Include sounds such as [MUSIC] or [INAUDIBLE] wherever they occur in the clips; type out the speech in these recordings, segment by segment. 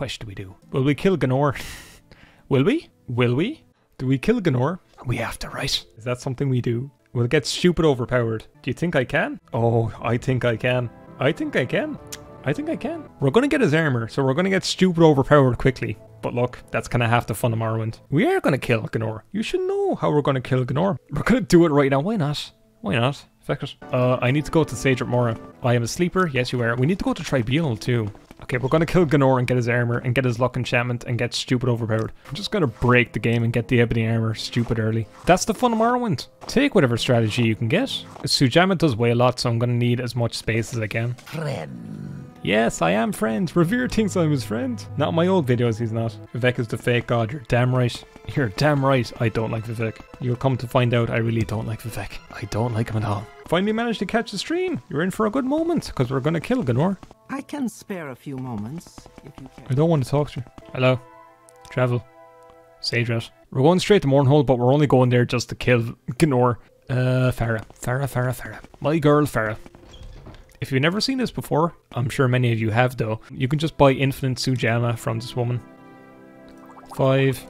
quest do we do? Will we kill Gaenor? [LAUGHS] Will we? Will we? Do we kill Gaenor? We have to, right? Is that something we do? We'll get stupid overpowered? Do you think I can? Oh, I think I can. I think I can. I think I can. We're going to get his armor, so we're going to get stupid overpowered quickly. But look, that's kind of half the fun of Morrowind. We are going to kill Gaenor. You should know how we're going to kill Gaenor. We're to do it right now. Why not? Why not? Fuck it. Uh, I need to go to Sadrith Mora. I am a sleeper. Yes, you are. We need to go to Tribunal too. Okay, we're going to kill Gaenor and get his armor and get his luck enchantment and get stupid overpowered. I'm just to break the game and get the ebony armor stupid early. That's the fun of Morrowind. Take whatever strategy you can get. Sujamma does weigh a lot, so I'm going to need as much space as I can. Friend. Yes, I am friend. Revere thinks I'm his friend. Not in my old videos, he's not. Vivec is the fake god. You're damn right. You're damn right. I don't like Vivec. You'll come to find out I really don't like Vivec. I don't like him at all. Finally managed to catch the stream. You're in for a good moment, because we're going to kill Gaenor. I can spare a few moments if you care. I don't want to talk to you. Hello. Travel. Sage Rat. We're going straight to Mournhold, but we're only going there just to kill Gaenor. Uh, Fara. Fara, Fara, Fara. My girl, Fara. If you've never seen this before, I'm sure many of you have though, you can just buy infinite Sujamma from this woman. Five.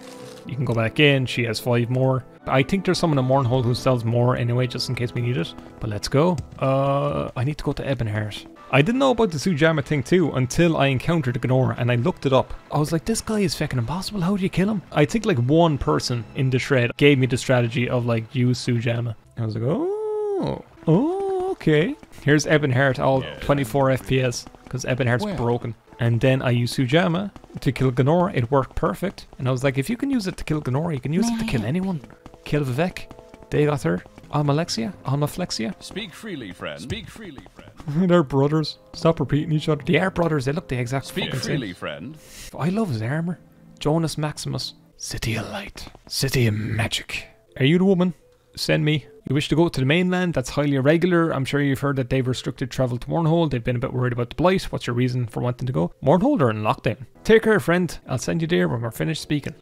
You can go back in, she has five more. I think there's someone in Mournhold who sells more anyway, just in case we need it. But let's go. Uh, I need to go to Ebonheart. I didn't know about the Sujamma thing too until I encountered Gaenor and I looked it up. I was like, this guy is fucking impossible. How do you kill him? I think like one person in the shred gave me the strategy of like use Sujamma. I was like, oh, oh, okay. Here's Ebonheart, all 24 FPS because Ebonheart's Well. broken. And then I used Sujamma to kill Gaenor. It worked perfect. And I was like, if you can use it to kill Gaenor, you can use it to kill anyone. Kill Vivec. They got her. Almalexia. Almaflexia. Speak freely, friend. Speak freely, friend. [LAUGHS] They're brothers. Stop repeating each other. They are brothers. They look the exact Speak fucking same. freely, friend. I love his armor. Jonas Maximus. City of Light. City of Magic. Are you the woman? Send me. You wish to go to the mainland? That's highly irregular. I'm sure you've heard that they've restricted travel to Mournhold. They've been a bit worried about the blight. What's your reason for wanting to go? Mournhold are in lockdown. Take care, friend. I'll send you there when we're finished speaking.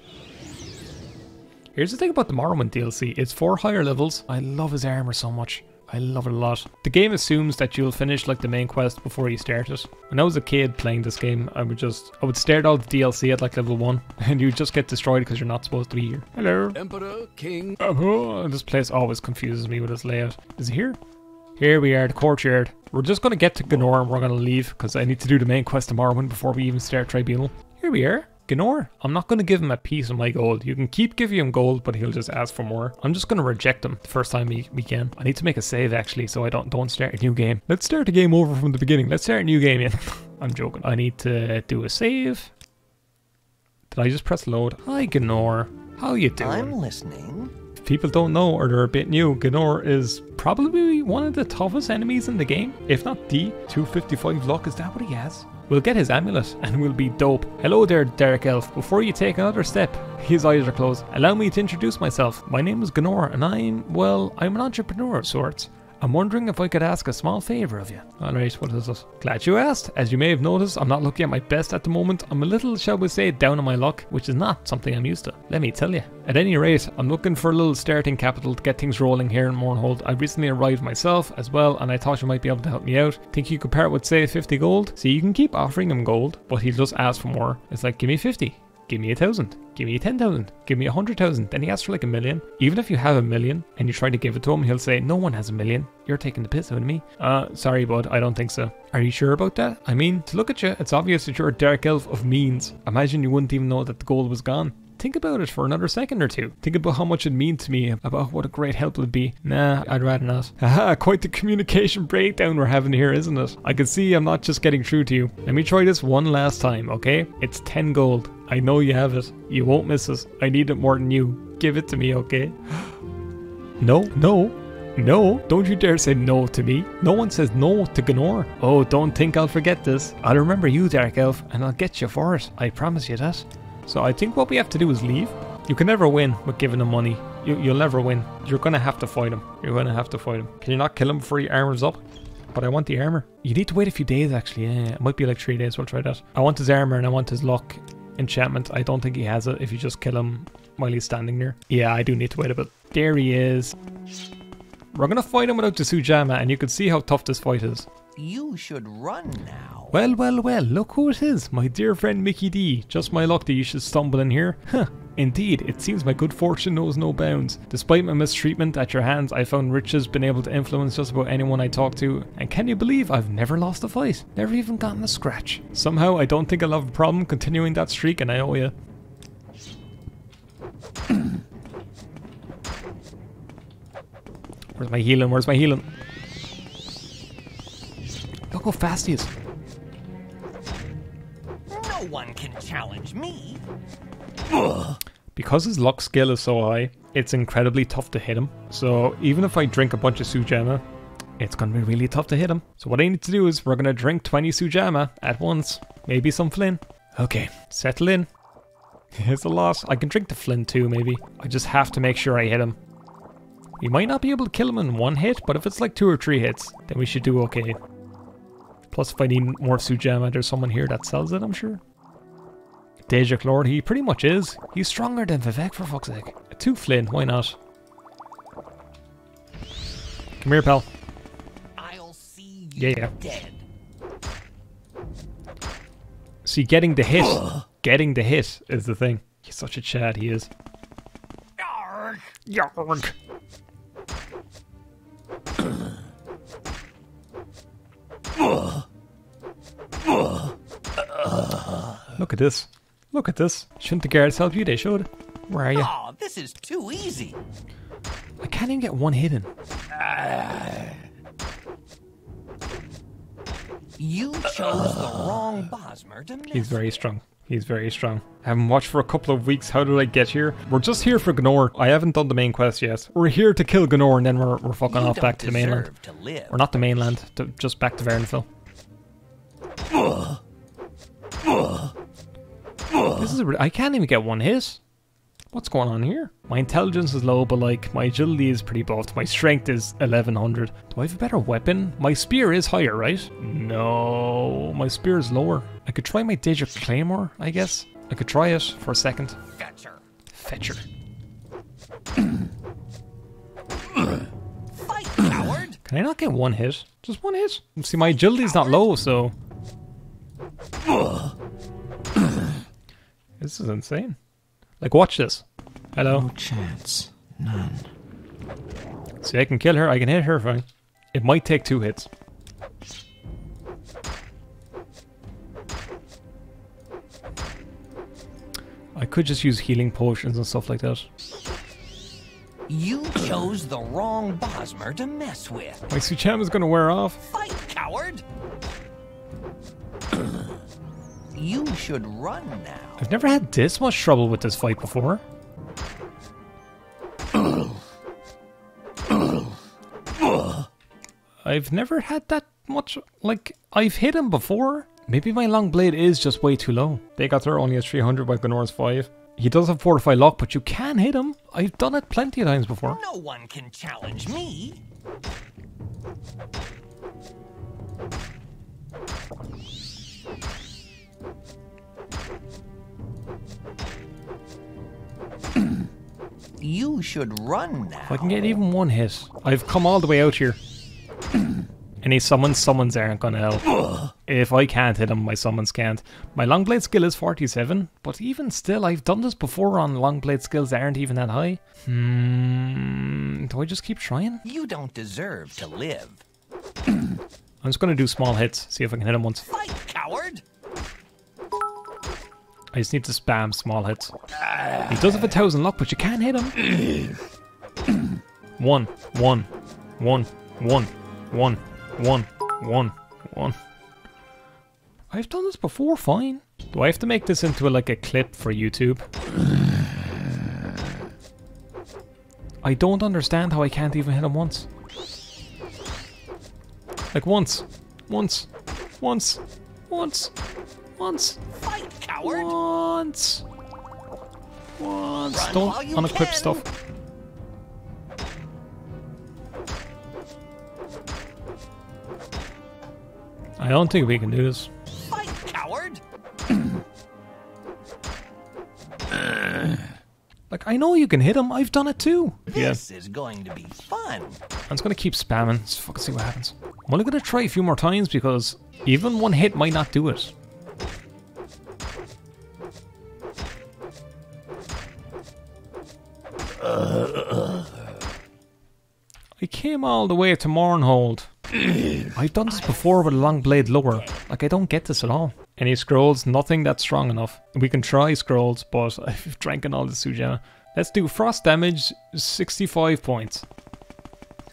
Here's the thing about the Morrowind DLC. It's four higher levels. I love his armor so much. I love it a lot. The game assumes that you'll finish like the main quest before you start it. When I was a kid playing this game, I would just I would start all the DLC at like level one, [LAUGHS] and you just get destroyed because you're not supposed to be here. Hello. Emperor, king. Oh, this place always confuses me with its layout. Is it here? Here we are, the courtyard. We're just gonna get to Gaenor and we're gonna leave because I need to do the main quest tomorrow before we even start Tribunal. Here we are. Gaenor, I'm not going to give him a piece of my gold. You can keep giving him gold, but he'll just ask for more. I'm just going to reject him the first time we, we can. I need to make a save actually, so I don't don't start a new game. Let's start the game over from the beginning. Let's start a new game, yeah. [LAUGHS] I'm joking. I need to do a save. Did I just press load? Hi, Gaenor. How you doing? I'm listening. If people don't know or they're a bit new, Gaenor is probably one of the toughest enemies in the game. If not the 255 luck, is that what he has? We'll get his amulet and we'll be dope. Hello there, Dark Elf. Before you take another step, his eyes are closed. Allow me to introduce myself. My name is Gaenor and I'm, well, I'm an entrepreneur of sorts. I'm wondering if I could ask a small favour of you. Alright, what is it? Glad you asked. As you may have noticed, I'm not looking at my best at the moment. I'm a little, shall we say, down on my luck, which is not something I'm used to. Let me tell you. At any rate, I'm looking for a little starting capital to get things rolling here in Mournhold. I recently arrived myself as well, and I thought you might be able to help me out. Think you could part with, say, 50 gold? See, you can keep offering him gold, but he'll just ask for more. It's like, give me 50. Give me a thousand. Give me ten thousand. Give me a hundred thousand. Then he asks for like a million. Even if you have a million and you try to give it to him, he'll say, No one has a million. You're taking the piss out of me. Uh, sorry, bud. I don't think so. Are you sure about that? I mean, to look at you, it's obvious that you're a dark elf of means. Imagine you wouldn't even know that the gold was gone. Think about it for another second or two. Think about how much it'd mean to me, about what a great help it'd be. Nah, I'd rather not. Haha, quite the communication breakdown we're having here, isn't it? I can see I'm not just getting through to you. Let me try this one last time, okay? It's 10 gold. I know you have it. You won't miss it. I need it more than you. Give it to me, okay? [GASPS] no, no. No, don't you dare say no to me. No one says no to Gaenor. Oh, don't think I'll forget this. I'll remember you, Dark Elf, and I'll get you for it. I promise you that. So I think what we have to do is leave. You can never win with giving him money. You, you'll never win. You're gonna have to fight him. You're gonna have to fight him. Can you not kill him before he armors up? But I want the armor. You need to wait a few days actually. Yeah, it might be like three days. We'll try that. I want his armor and I want his luck enchantment. I don't think he has it if you just kill him while he's standing there. Yeah, I do need to wait a bit. There he is. We're gonna fight him without the Sujamma, and you can see how tough this fight is. You should run now. Well, well, well, look who it is, my dear friend Mickey D. Just my luck that you should stumble in here. Huh. Indeed, it seems my good fortune knows no bounds. Despite my mistreatment at your hands, I found riches been able to influence just about anyone I talk to, and can you believe I've never lost a fight? Never even gotten a scratch. Somehow, I don't think I'll have a problem continuing that streak, and I owe you. [COUGHS] Where's my healing? Where's my healing? Look how fast he is. No one can challenge me. Because his luck skill is so high, it's incredibly tough to hit him. So even if I drink a bunch of Sujamma, it's gonna be really tough to hit him. So what I need to do is we're gonna drink 20 Sujamma at once. Maybe some Flin. Okay, settle in. It's a lot. I can drink the Flin too, maybe. I just have to make sure I hit him. We might not be able to kill him in one hit, but if it's like two or three hits, then we should do okay. Plus, if I need more Sujamma, there's someone here that sells it, I'm sure. Deja Lord, he pretty much is. He's stronger than Vivec, for fuck's sake. Two Flin, why not? Come here, pal. I'll see you Yeah, yeah. dead. See, getting the hit, [GASPS] getting the hit is the thing. He's such a chad, he is. Yarg. Look at this. Look at this. Shouldn't the guards help you? They should. Where are you? Aw, this is too easy. I can't even get one hidden. You chose the wrong Bosmer to mess He's very strong. He's very strong. I haven't watched for a couple of weeks. How did I get here? We're just here for Gaenor. I haven't done the main quest yet. We're here to kill Gaenor and then we're, we're fucking You off back to the mainland. to live. Or not the mainland, to, just back to Vvardenfell. This is. I can't even get one hit. What's going on here? My intelligence is low, but like my agility is pretty buffed. My strength is 1100. Do I have a better weapon? My spear is higher, right? No, my spear is lower. I could try my Daedric Claymore, I guess. I could try it for a second. Fetcher. Fetcher. [COUGHS] Fight, coward. Can I not get one hit? Just one hit? See, my agility's not low, so. This is insane. Like, watch this. Hello. No chance. None. See, I can kill her. I can hit her fine. It might take two hits. I could just use healing potions and stuff like that. You chose the wrong Bosmer to mess with. My Sucham is gonna wear off. Fight, coward. You should run now. I've never had this much trouble with this fight before. I've never had that much. Like, I've hit him before. Maybe my long blade is just way too low. Begator only has 300 by Gaenor's 5. He does have fortified lock, but you can hit him. I've done it plenty of times before. No one can challenge me. You should run now. If I can get even one hit, I've come all the way out here. [CLEARS THROAT] Any summons, summons aren't gonna help. If I can't hit him, my summons can't. My long blade skill is 47, but even still, I've done this before on long blade skills that aren't even that high. Hmm, do I just keep trying? You don't deserve to live. [CLEARS THROAT] I'm just gonna do small hits, see if I can hit him once. Fight, coward. I just need to spam small hits. He does have a thousand luck, but you can't hit him. [COUGHS] one, one, one, one, one, one, one, one. I've done this before, fine. Do I have to make this into a, like a clip for YouTube? I don't understand how I can't even hit him once. Like once, once, once, once, once. Fight, coward. Once. Once. Run Don't unequip can. stuff. I don't think we can do this. Fight, coward. [CLEARS THROAT] Like, I know you can hit him. I've done it too. Yeah. This is going to be fun. I'm just gonna keep spamming. Let's fucking see what happens. I'm only gonna try a few more times because even one hit might not do it. Came all the way to Mournhold. [CLEARS THROAT] I've done this before with a long blade lower. Like I don't get this at all. Any scrolls? Nothing that's strong enough. We can try scrolls, but [LAUGHS] I've drank in all the Sujamma. Let's do frost damage, 65 points.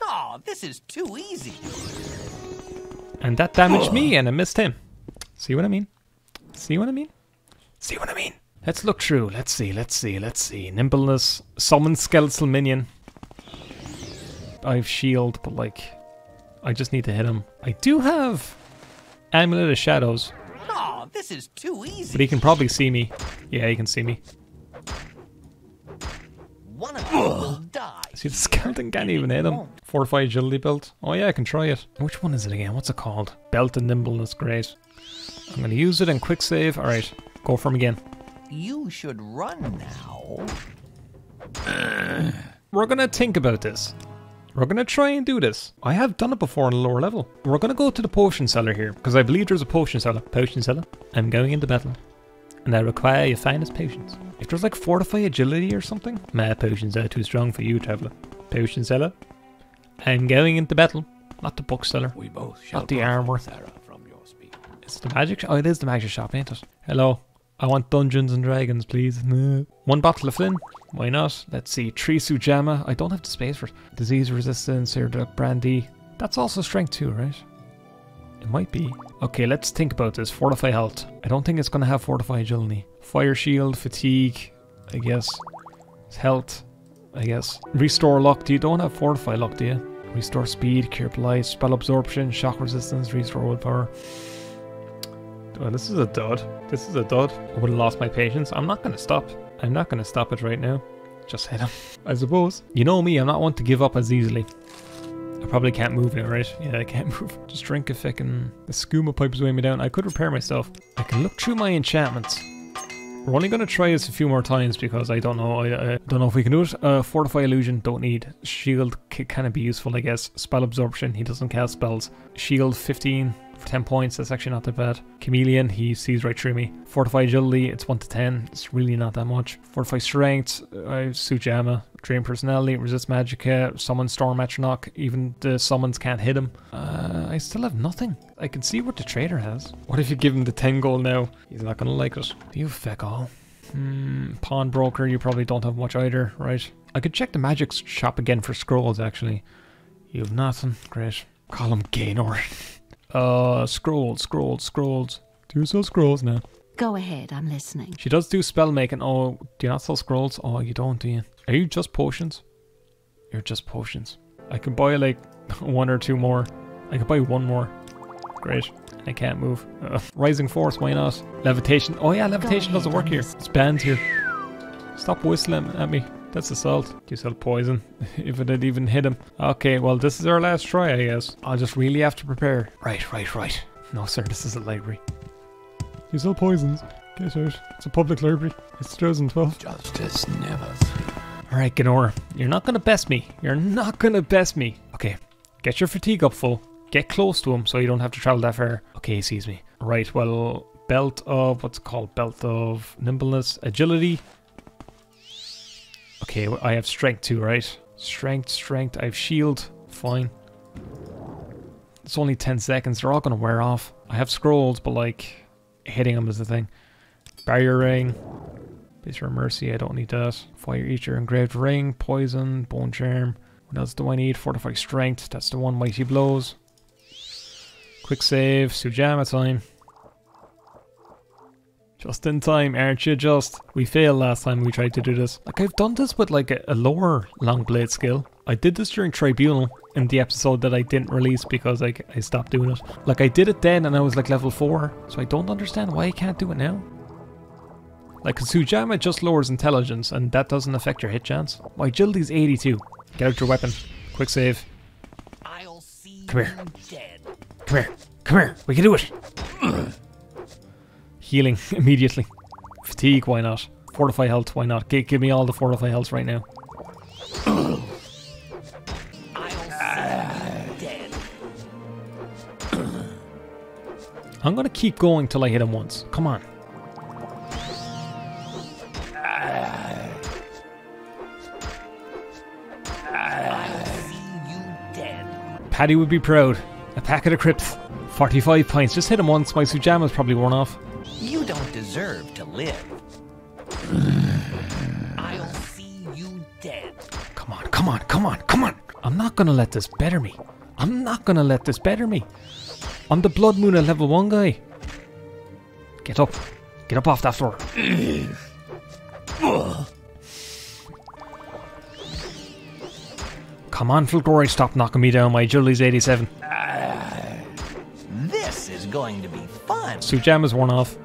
Oh, this is too easy. And that damaged me and I missed him. See what I mean? See what I mean? See what I mean? Let's look through. Let's see, let's see, let's see. Nimbleness, summon skeletal minion. I've shield, but like, I just need to hit him. I do have Amulet of Shadows, Oh, this is too easy. but he can probably see me. Yeah, he can see me. One of will die. See, the skeleton can't even hit him. Fortify agility belt. Oh yeah, I can try it. Which one is it again? What's it called? Belt and nimbleness. Great. I'm gonna use it in quick save. All right, go for him again. You should run now. We're gonna think about this. We're gonna try and do this. I have done it before on a lower level. We're gonna go to the potion seller here because I believe there's a potion seller. Potion seller. I'm going into battle, and I require your finest potions. If there's like fortify agility or something, my potions are too strong for you, traveler. Potion seller. I'm going into battle, not the bookseller. We both Not the armor. Sarah, from your speech. It's the magic. Oh, it is the magic shop, ain't it? Hello. I want Dungeons and Dragons, please. [LAUGHS] One bottle of Flin. Why not? Let's see. Tree Sujamma. I don't have the space for it. Disease resistance, or the brandy. That's also strength too, right? It might be. Okay, let's think about this. Fortify health. I don't think it's going to have fortify agility. Fire shield, fatigue, I guess. Health, I guess. Restore luck. Do You don't have fortify luck, do you? Restore speed, cure blight, spell absorption, shock resistance, restore willpower. Well, this is a dud. This is a dud. I would have lost my patience. I'm not going to stop. I'm not going to stop it right now. Just hit him. I suppose. You know me, I'm not one to give up as easily. I probably can't move now, right? [LAUGHS] Yeah, I can't move. Just drink a fucking... The skooma pipe's weighing me down. I could repair myself. I can look through my enchantments. We're only going to try this a few more times because I don't know. I, I don't know if we can do it. Uh, Fortify illusion, don't need. Shield can kind of be useful, I guess. Spell absorption, he doesn't cast spells. Shield 15 for 10 points, that's actually not that bad. Chameleon, he sees right through me. Fortify agility, it's 1 to 10. It's really not that much. Fortify strength, I Sujamma. Drain personality, resist magicka, summon storm atronach. Even the summons can't hit him. Uh, I still have nothing. I can see what the trader has. What if you give him the 10 gold now? He's not gonna like it. You feck all. Hmm, pawnbroker, you probably don't have much either, right? I could check the magic shop again for scrolls, actually. You have nothing. Great. Call him Gaynor. Uh, scrolls, scrolls, scrolls. Do you sell scrolls now? Go ahead, I'm listening. She does do spell making. Oh, do you not sell scrolls? Oh, you don't, do you? Are you just potions? You're just potions. I can buy like [LAUGHS] one or two more. I could buy one more. Great. I can't move. Uh, rising force, why not? Levitation. Oh yeah, levitation Go doesn't ahead, work here. It's banned here. Stop whistling at me. That's assault. Do you sell poison? [LAUGHS] if it had even hit him. Okay, well this is our last try, I guess. I'll just really have to prepare. Right, right, right. No sir, this is a library. You sell poisons. Get out. It's a public library. It's 2012. Justice never sleeps. Alright, Gaenor. You're not gonna best me. You're not gonna best me. Okay. Get your fatigue up full. Get close to him so you don't have to travel that far. Okay, he sees me. Right, well, belt of what's it called? Belt of nimbleness, agility. Okay, I have strength too, right? Strength, strength. I have shield. Fine. It's only 10 seconds. They're all gonna wear off. I have scrolls, but like hitting them is the thing. Barrier ring. Base for mercy, I don't need that. Fire eater, engraved ring, poison, bone charm. What else do I need? Fortify strength, that's the one. Mighty blows. Quick save, Sujamma time. Just in time, aren't you? Just we failed last time we tried to do this. Like I've done this with like a, a lower long blade skill. I did this during Tribunal in the episode that I didn't release because I, I stopped doing it. Like I did it then and I was like level 4, so I don't understand why I can't do it now. Like, Sujamma just lowers intelligence, and that doesn't affect your hit chance. My agility's 82. Get out your weapon. Quick save. I'll see Come here. you dead. Come here. Come here. We can do it. Healing [LAUGHS] immediately. Fatigue, why not? Fortify health, why not? G give me all the fortify health right now. I'm gonna keep going till I hit him once. Come on. Paddy would be proud. A pack of crypts. 45 pints. Just hit him once. My Sujamma's probably worn off. You don't deserve to live. I'll see you dead. Come on, come on, come on, come on. I'm not gonna let this better me. I'm not gonna let this better me. I'm the Blood Moon at level 1 guy. Get up. Get up off that floor. [COUGHS] Come on, Fulgore, stop knocking me down. My agility's 87. This is going to be fun. Sujamma's worn off.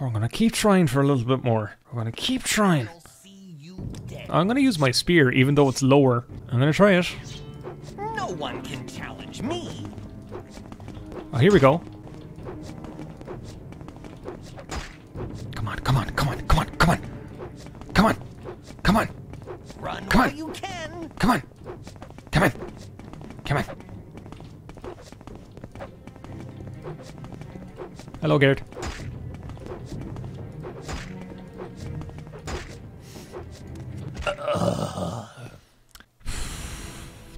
We're gonna keep trying for a little bit more. We're gonna keep trying. I'll see you dead. I'm gonna use my spear, even though it's lower. I'm gonna try it. No one can challenge me. Oh, here we go. Come on, come on, come on, come on, come on. Come on. Come on. Run Come on. you can. Come on. Hello, Gerd.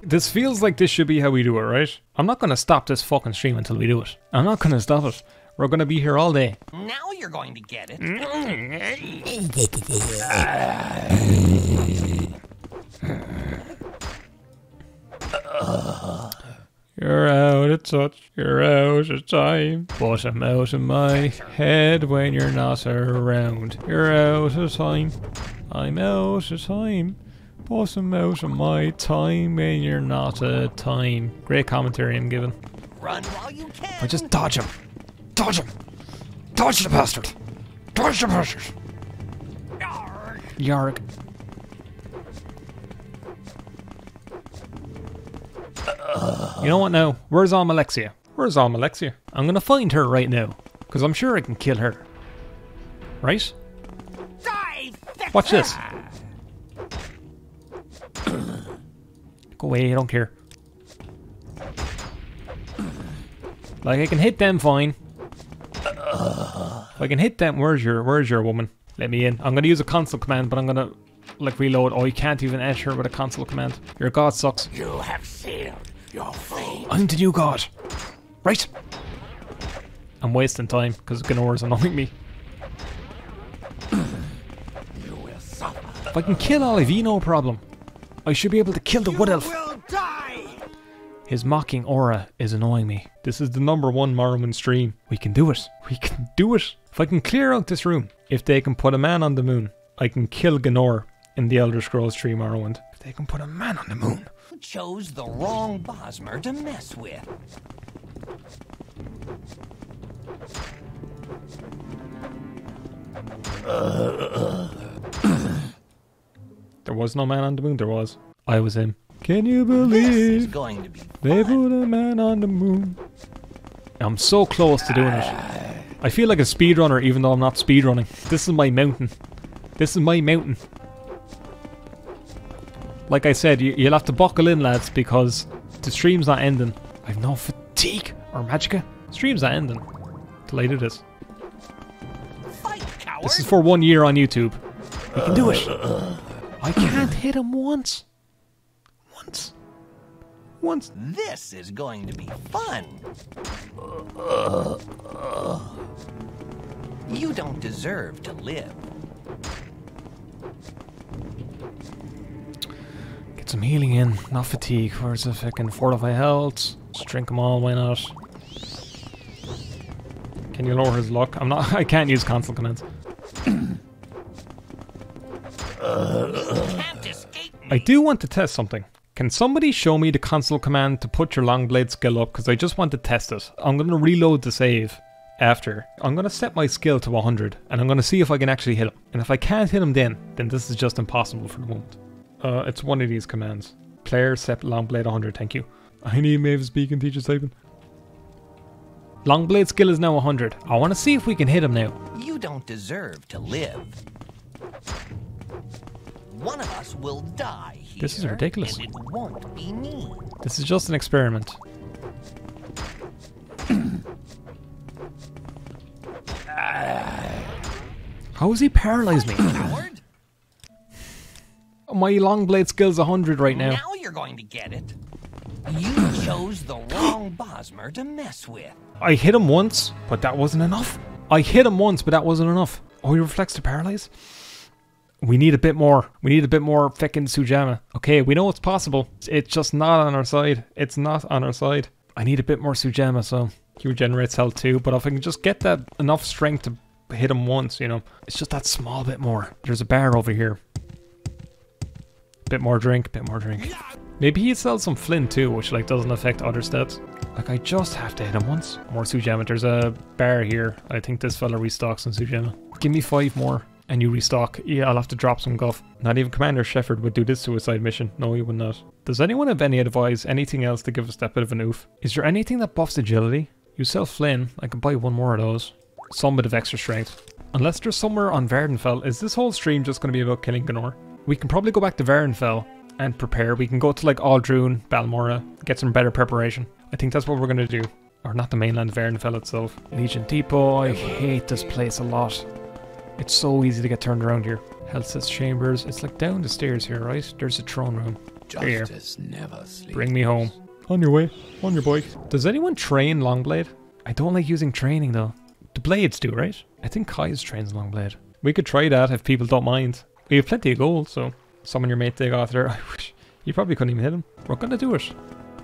This feels like this should be how we do it, right? I'm not gonna stop this fucking stream until we do it. I'm not gonna stop it. We're gonna be here all day. Now you're going to get it. Mm. [LAUGHS] touch, you're out of time. But I'm out of my head when you're not around. You're out of time, I'm out of time. But I'm out of my time when you're not a time. Great commentary I'm giving. Run while you can. I just dodge him. Dodge him. Dodge the bastard. Dodge the bastard. Yarg. Yarg. You know what now? Where's Almalexia? Where's Almalexia? I'm gonna find her right now. Because I'm sure I can kill her. Right? Watch this. Go away, I don't care. Like I can hit them fine. If I can hit them, where's your where's your woman? Let me in. I'm gonna use a console command, but I'm gonna like reload. Oh, you can't even enter with a console command. Your god sucks. You have sealed your fate. I'm the new god. Right. I'm wasting time because Gaenor's annoying me. You will suffer. If I can kill Olive, no problem. I should be able to kill the wood elf. will die. His mocking aura is annoying me. This is the number one Morrowind stream. We can do it. We can do it. If I can clear out this room, if they can put a man on the moon, I can kill Gaenor in the Elder Scrolls 3 Morrowind. If they can put a man on the moon. Chose the wrong Bosmer to mess with. [COUGHS] There was no man on the moon. There was. I was him. Can you This is believe going to be they put a man on the moon? I'm so close to doing it. I feel like a speedrunner even though I'm not speedrunning. This is my mountain. This is my mountain. Like I said, you, you'll have to buckle in, lads, because the stream's not ending. I've no fatigue or magicka. Stream's not ending till I do this. Fight. This is for one year on YouTube. We can do it. Uh. I can't hit him once. Once. Once. This is going to be fun. You don't deserve to live. Some healing in, not fatigue. Where's the fucking fortify health? Just drink them all, why not? Can you lower his luck? I'm not. [LAUGHS] I can't use console commands. I do want to test something. Can somebody show me the console command to put your long blade skill up? Because I just want to test it. I'm going to reload the save after. I'm going to set my skill to 100 and I'm going to see if I can actually hit him. And if I can't hit him then, then this is just impossible for the moment. Uh, it's one of these commands. Player set long blade 100, thank you. I need Mavis Beacon teacher typing. Long blade skill is now 100. I want to see if we can hit him now. You don't deserve to live. One of us will die here. This is ridiculous. It won't be me. This is just an experiment. [CLEARS THROAT] How has he paralyzed me? My long blade skill's 100 right now. Now you're going to get it. You chose the [GASPS] wrong Bosmer to mess with. I hit him once, but that wasn't enough. I hit him once, but that wasn't enough. Oh, he reflects to paralyze? We need a bit more. We need a bit more feckin' Sujamma. Okay, we know it's possible. It's just not on our side. It's not on our side. I need a bit more Sujamma, so he regenerates health too. But if I can just get that enough strength to hit him once, you know, it's just that small bit more. There's a bar over here. Bit more drink, bit more drink. Maybe he sells some flint too, which like doesn't affect other stats. Like I just have to hit him once. More Sujamma. There's a bar here. I think this fella restocks on Sujamma. Give me five more and you restock. Yeah, I'll have to drop some guff. Not even Commander Shepard would do this suicide mission. No, he would not. Does anyone have any advice, anything else to give us that bit of an oof? Is there anything that buffs agility? You sell Flin. I can buy one more of those. Some bit of extra strength. Unless there's somewhere on Vvardenfell, is this whole stream just going to be about killing Gaenor? We can probably go back to Vvardenfell and prepare. We can go to like Ald'ruhn, Balmora, get some better preparation. I think that's what we're going to do. Or not the mainland Vardenfell itself. Legion Depot, I hate this place a lot. It's so easy to get turned around here. Helseth's chambers. It's like down the stairs here, right? There's a throne room. Here. Never sleeps. Bring me home. On your way. On your bike. Does anyone train Longblade? I don't like using training though. The blades do, right? I think Caius trains Longblade. We could try that if people don't mind. We have plenty of gold, so summon your mate off there. [LAUGHS] I wish you probably couldn't even hit him. We're gonna do it.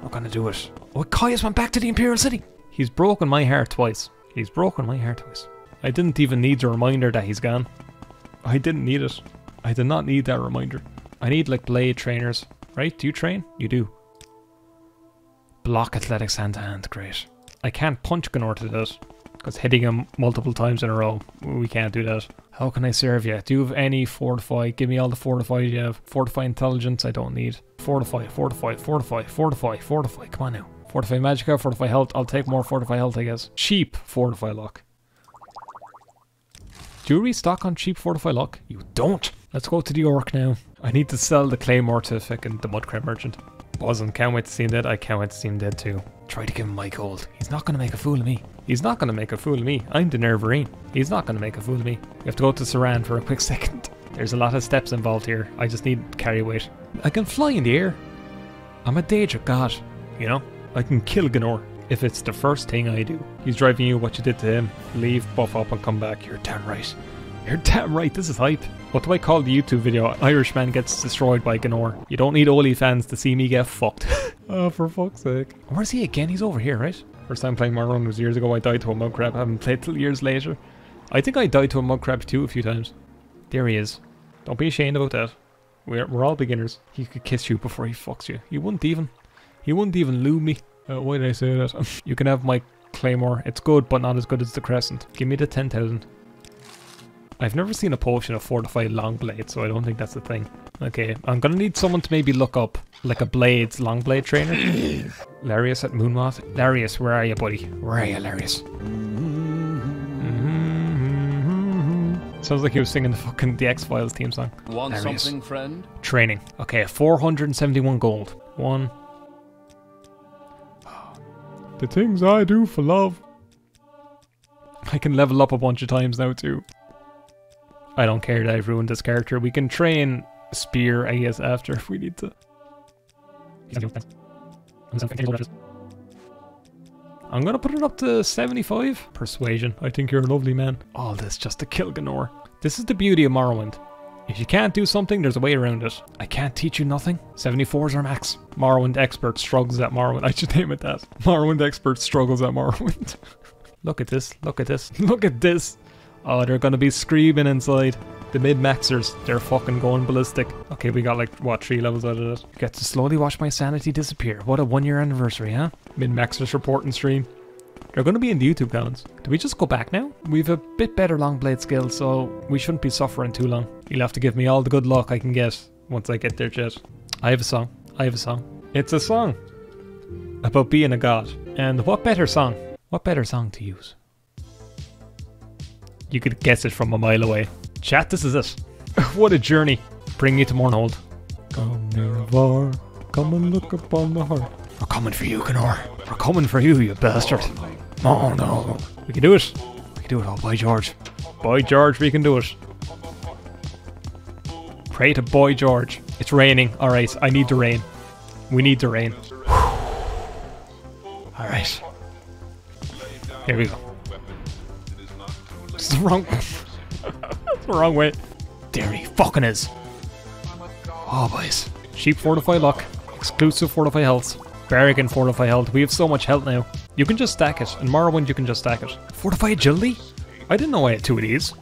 We're gonna do it. Oh, Caius went back to the Imperial City. He's broken my heart twice. He's broken my heart twice. I didn't even need the reminder that he's gone. I didn't need it. I did not need that reminder. I need like blade trainers, right? Do you train? You do. Block athletics hand to hand, great. I can't punch Gaenor to this because hitting him multiple times in a row, we can't do that. How can I serve you? Do you have any fortify? Give me all the fortify you have. Fortify intelligence, I don't need. Fortify, fortify, fortify, fortify, fortify. Come on now. Fortify magicka, fortify health. I'll take more fortify health, I guess. Cheap fortify luck. Do you restock on cheap fortify luck? You don't. Let's go to the orc now. I need to sell the claymore to fucking the mudcrab merchant. Wasn't. Can't wait to see him dead. I can't wait to see him dead too. Try to give him my gold. He's not gonna make a fool of me. He's not gonna make a fool of me. I'm the Nerevarine. He's not gonna make a fool of me. We have to go to Saran for a quick [LAUGHS] second. There's a lot of steps involved here. I just need carry weight. I can fly in the air. I'm a Daedra god. You know? I can kill Gaenor if it's the first thing I do. He's driving you what you did to him. Leave, buff up, and come back. You're damn right. You're damn right. This is hype. What do I call the YouTube video? Irishman gets destroyed by Gaenor. You don't need Oli fans to see me get fucked. [LAUGHS] oh, for fuck's sake. Where's he again? He's over here, right? First time playing Morrowind was years ago. I died to a mud crab. I haven't played till years later. I think I died to a mud crab too a few times. There he is. Don't be ashamed about that. We're, we're all beginners. He could kiss you before he fucks you. He wouldn't even. He wouldn't even lube me. Uh, why did I say that? [LAUGHS] you can have my claymore. It's good, but not as good as the crescent. Give me the 10,000. I've never seen a potion of fortified long blade, so I don't think that's the thing. Okay, I'm gonna need someone to maybe look up like a blades long blade trainer. [COUGHS] Larrius at Moonmoth. Larrius, where are you, buddy? Where are you, Larrius? Mm-hmm. Sounds like he was singing the fucking the X Files theme song. Want Larrius. something, friend? Training. Okay, 471 gold. One. The things I do for love. I can level up a bunch of times now too. I don't care that I've ruined this character. We can train Spear, I guess, after if we need to. I'm gonna put it up to 75. Persuasion. I think you're a lovely man. All this just to kill Gaenor. This is the beauty of Morrowind. If you can't do something, there's a way around it. I can't teach you nothing. 74 is our max. Morrowind expert struggles at Morrowind. [LAUGHS] I should name it that. Morrowind expert struggles at Morrowind. [LAUGHS] look at this. Look at this. [LAUGHS] Look at this. Oh, they're gonna be screaming inside. The mid-maxers, they're fucking going ballistic. Okay, we got like, what, three levels out of it? Get to slowly watch my sanity disappear. What a one-year anniversary, huh? Mid-maxers report and stream. They're going to be in the YouTube comments. Do we just go back now? We've a bit better long blade skill, so we shouldn't be suffering too long. You'll have to give me all the good luck I can get once I get there, Jet. I have a song. I have a song. It's a song about being a god. And what better song What better song to use? You could guess it from a mile away. Chat, this is it. [LAUGHS] what a journey. Bring you to Mournhold. Come near far, come and look upon the heart. We're coming for you, Gaenor. We're coming for you, you bastard. Oh no. We can do it. We can do it all, by George. By George, we can do it. Pray to Boy George. It's raining. Alright, I need the rain. We need the rain. Alright. Here we go. It's the wrong it's the wrong way. [LAUGHS] There he fucking is. Oh boys. Cheap fortify luck. Exclusive fortify health. Bargain fortify health. We have so much health now. You can just stack it. And Morrowind you can just stack it. Fortify agility? I didn't know I had two of these.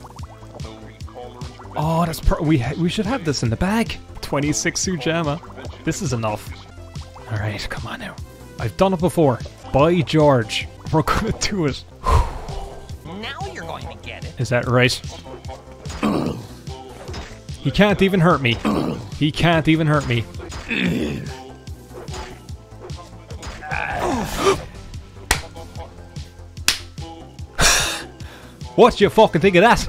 Oh, that's per- we we should have this in the bag. 26 Sujamma. This is enough. All right, come on now. I've done it before. By George, we're gonna do it. Is that right? he can't even hurt me. He can't even hurt me. what do you fucking think of that?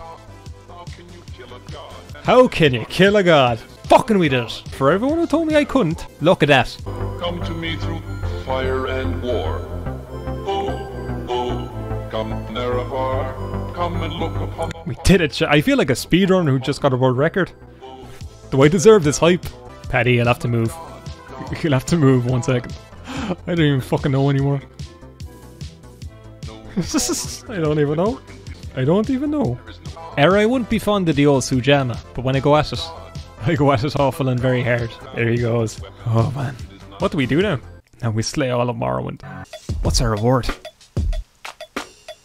How can you kill a god? Fucking we did it. For everyone who told me I couldn't, look at that. Come to me through fire and war. Oh, oh, come look upon. We did it. I feel like a speedrunner who just got a world record. Do I deserve this hype? Paddy, you'll have to move. [LAUGHS] You'll have to move one second. I don't even fucking know anymore. [LAUGHS] I don't even know. I don't even know. Error, I wouldn't be fond of the old Sujamma, but when I go at it, I go at it awful and very hard. There he goes. Oh man. What do we do now? Now we slay all of Morrowind. What's our reward?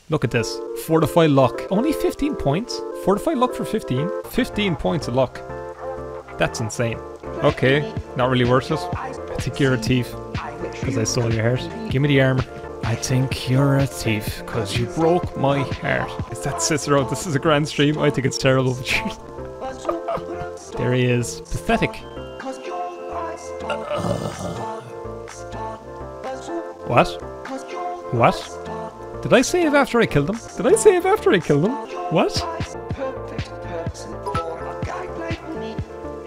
Look at this. Fortify luck. Only 15 points? Fortify luck for 15? 15 points of luck. That's insane. Okay, not really worth it. I think you're a thief. Because I stole your heart. Give me the armor. I think you're a thief. Because you broke my heart. Is that Cicero? This is a grand stream. I think it's terrible. [LAUGHS] There he is. Pathetic. What? What? Did I save after I killed him? Did I save after I killed him? What? perfect person for a guy like me,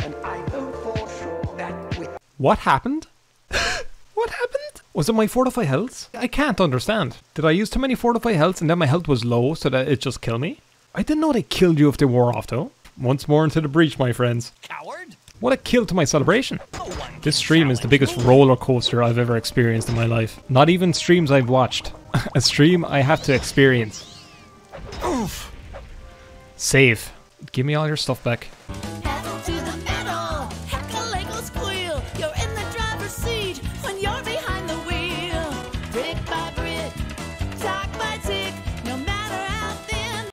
and I know for sure that with What happened? [LAUGHS] what happened? Was it my fortify health? I can't understand. Did I use too many fortify healths and then my health was low so that it just killed me? I didn't know they killed you if they wore off though. Once more into the breach, my friends. Coward? What a kill to my celebration. No one can This stream is the biggest roller coaster I've ever experienced in my life. Not even streams I've watched. [LAUGHS] a stream I have to experience. Oof. Save. Give me all your stuff back.